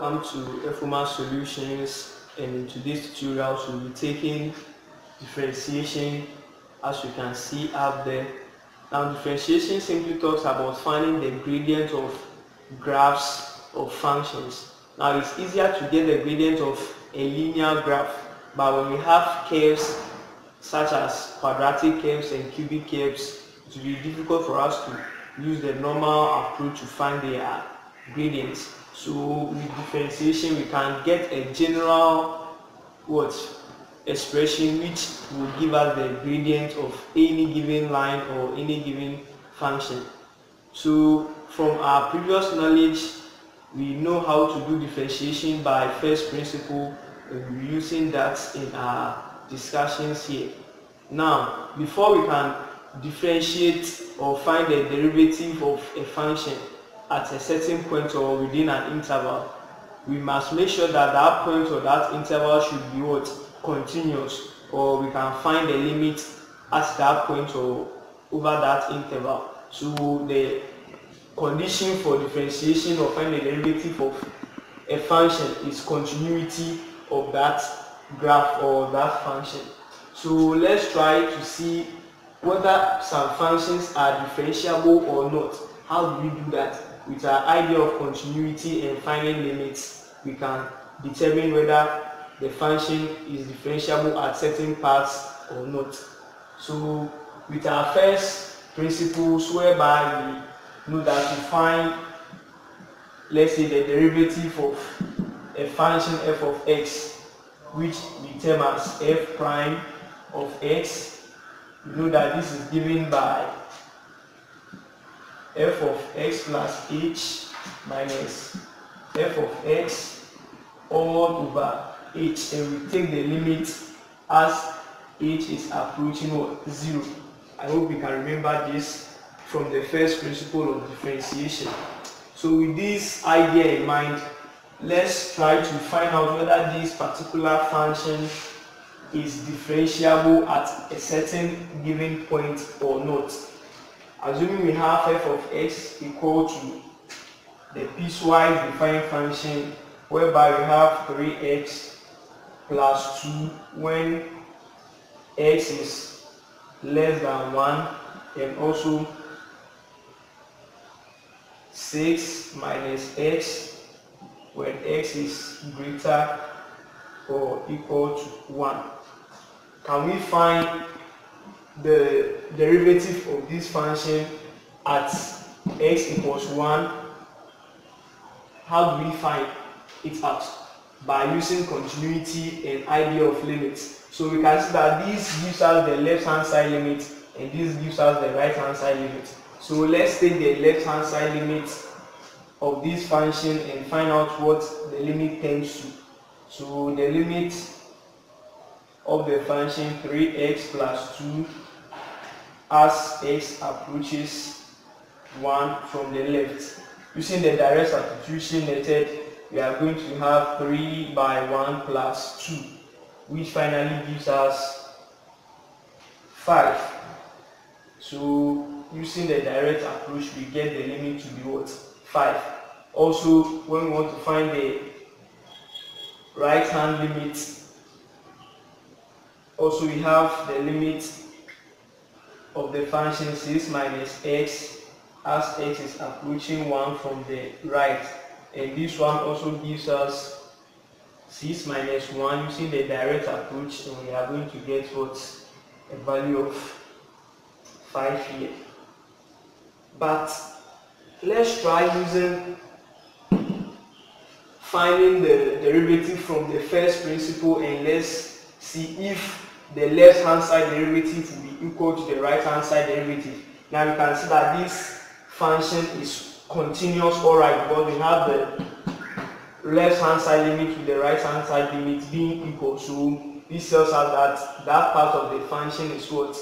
Welcome to FOMA Solutions and in today's tutorial we'll be taking differentiation as you can see up there. Now differentiation simply talks about finding the gradient of graphs of functions. Now it's easier to get the gradient of a linear graph but when we have curves such as quadratic curves and cubic curves it will be difficult for us to use the normal approach to find their gradients. So with differentiation we can get a general what expression which will give us the gradient of any given line or any given function. So from our previous knowledge we know how to do differentiation by first principle and using that in our discussions here. Now before we can differentiate or find the derivative of a function at a certain point or within an interval, we must make sure that that point or that interval should be what continuous or we can find the limit at that point or over that interval. So the condition for differentiation or finding the derivative of a function is continuity of that graph or that function. So let's try to see whether some functions are differentiable or not. How do we do that? With our idea of continuity and finding limits, we can determine whether the function is differentiable at certain parts or not. So with our first principles whereby we know that to find let's say the derivative of a function f of x which we term as f prime of x we know that this is given by f of x plus h minus f of x all over h. And we take the limit as h is approaching what? Zero. I hope you can remember this from the first principle of differentiation. So with this idea in mind let's try to find out whether this particular function is differentiable at a certain given point or not assuming we have f of x equal to the piecewise defined function whereby we have 3x plus 2 when x is less than 1 and also 6 minus x when x is greater or equal to 1. Can we find the derivative of this function at x equals 1? How do we find it out? By using continuity and idea of limits. So we can see that this gives us the left hand side limit and this gives us the right hand side limit. So let's take the left hand side limit of this function and find out what the limit tends to. So the limit of the function 3x plus 2 as x approaches 1 from the left. Using the direct substitution method, we are going to have 3 by 1 plus 2, which finally gives us 5. So using the direct approach, we get the limit to be what? 5. Also, when we want to find the right hand limit, also we have the limit of the function 6 minus x as x is approaching 1 from the right. And this one also gives us 6 minus 1 using the direct approach and we are going to get what? A value of 5 here. But let's try using finding the derivative from the first principle and let's see if the left hand side derivative will equal to the right hand side derivative. Now you can see that this function is continuous alright because we have the left hand side limit with the right hand side limit being equal. So this tells us that that part of the function is what?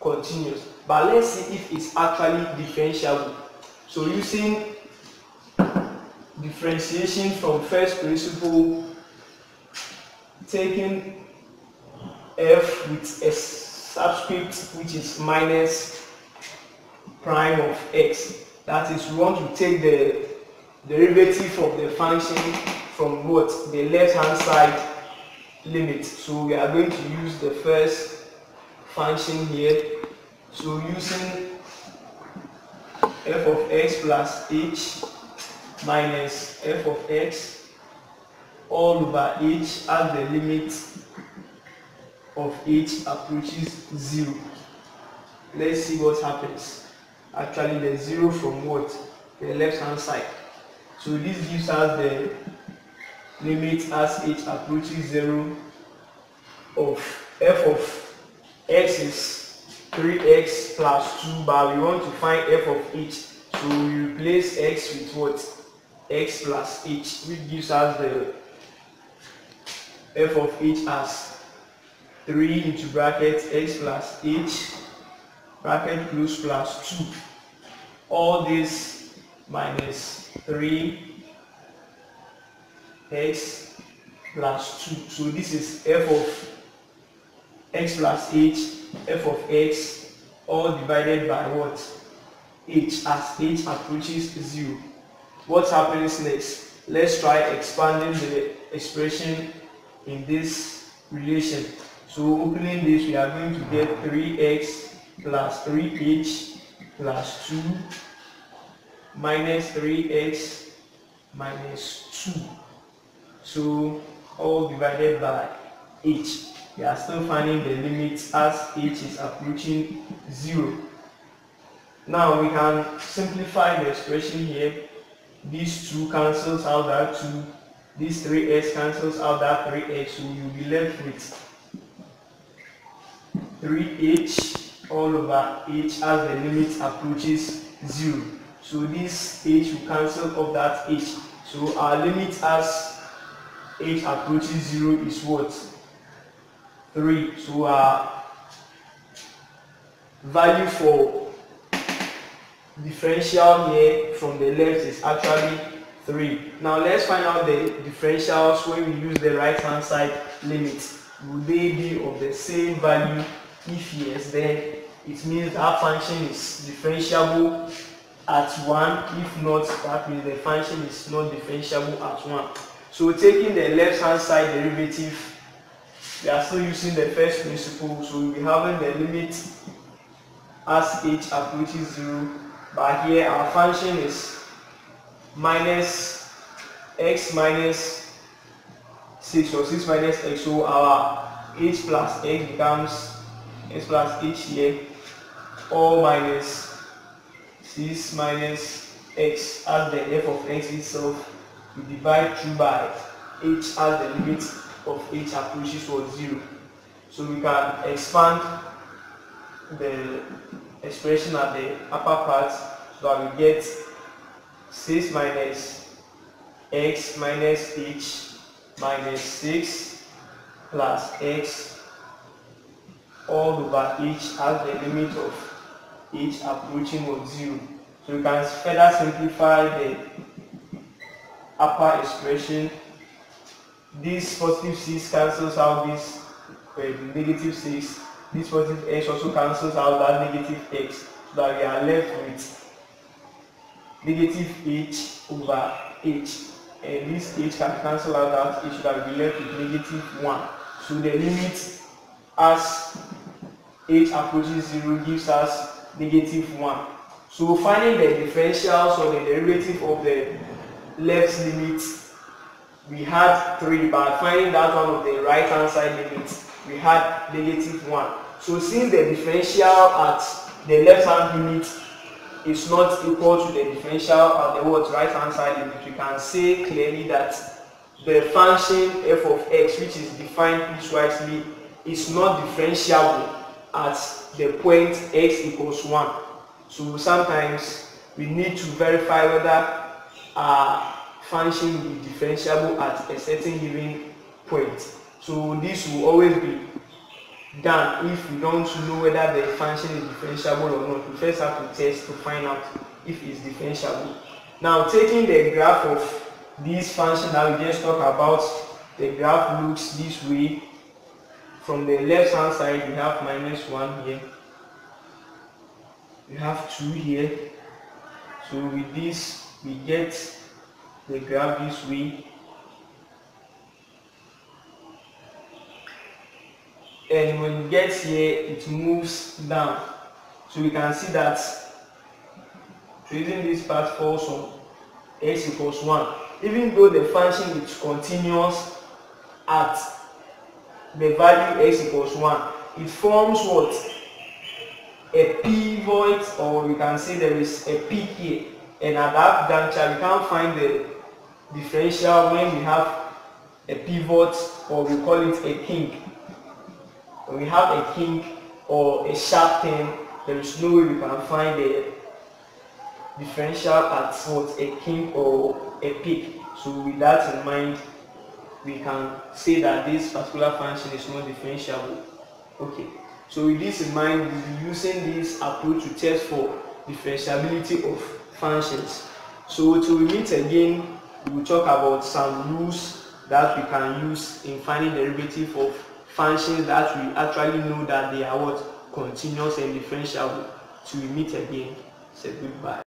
Continuous. But let's see if it's actually differentiable. So using differentiation from first principle, taking f with a subscript which is minus prime of x. That is, we want to take the derivative of the function from what? The left hand side limit. So we are going to use the first function here. So using f of x plus h minus f of x all over h as the limit of h approaches 0. Let's see what happens. Actually, the 0 from what? The left hand side. So this gives us the limit as h approaches 0 of f of x is 3x plus 2 but we want to find f of h so we replace x with what x plus h which gives us the f of h as 3 into bracket x plus h bracket close plus 2 all this minus 3 x plus 2. So this is f of x plus h, f of x, all divided by what? h as h approaches 0. What happens next? Let's try expanding the expression in this relation. So opening this, we are going to get 3x plus 3h plus 2 minus 3x minus 2. So all divided by h. We are still finding the limits as h is approaching 0. Now we can simplify the expression here. These 2 cancels out that 2. This 3x cancels out that 3x. So you'll be left with 3h all over h as the limit approaches 0. So this h will cancel off that h. So our limit as h approaches 0 is what? 3. So our value for differential here from the left is actually 3. Now let's find out the differentials when we use the right hand side limit. Will they be of the same value? If yes, then it means our function is differentiable at 1. If not, that means the function is not differentiable at 1. So taking the left hand side derivative, we are still using the first principle. So we'll be having the limit as h approaches 0. But here our function is minus x minus 6 or 6 minus x. So our h plus x becomes x plus h here. All minus 6 minus x as the f of x itself we divide through by h as the limit of h approaches towards 0. So we can expand the expression at the upper part so that we get 6 minus x minus h minus 6 plus x all over h as the limit of h approaching of 0. So we can further simplify the upper expression. This positive 6 cancels out this uh, negative 6. This positive x also cancels out that negative x so that we are left with negative h over h. And this h can cancel out that h so that we left with negative 1. So the limit as h approaches 0 gives us negative 1. So finding the differentials or the derivative of the left limit. We had 3 but finding that one of the right hand side limit we had negative 1 so since the differential at the left hand limit is not equal to the differential at the what right hand side limit we can say clearly that the function f of x which is defined piecewise is not differentiable at the point x equals 1 so sometimes we need to verify whether uh, function be differentiable at a certain given point. So this will always be done if we don't know whether the function is differentiable or not. We first have to test to find out if it's differentiable. Now taking the graph of this function that we just talked about, the graph looks this way. From the left hand side, we have minus 1 here. We have 2 here. So with this, we get the graph this way. And when it gets here, it moves down. So we can see that tracing this path falls on x equals 1. Even though the function is continuous at the value x equals 1 it forms what? A pivot or we can say there is a peak here. And at that juncture we can't find the differential when we have a pivot or we call it a kink when we have a kink or a sharp turn there is no way we can find the differential at what? A kink or a peak so with that in mind we can say that this particular function is not differentiable. Okay. So with this in mind we will be using this approach to test for differentiability of functions. So till we meet again we will talk about some rules that we can use in finding derivative of functions that we actually know that they are what? Continuous and differentiable. Till we meet again say goodbye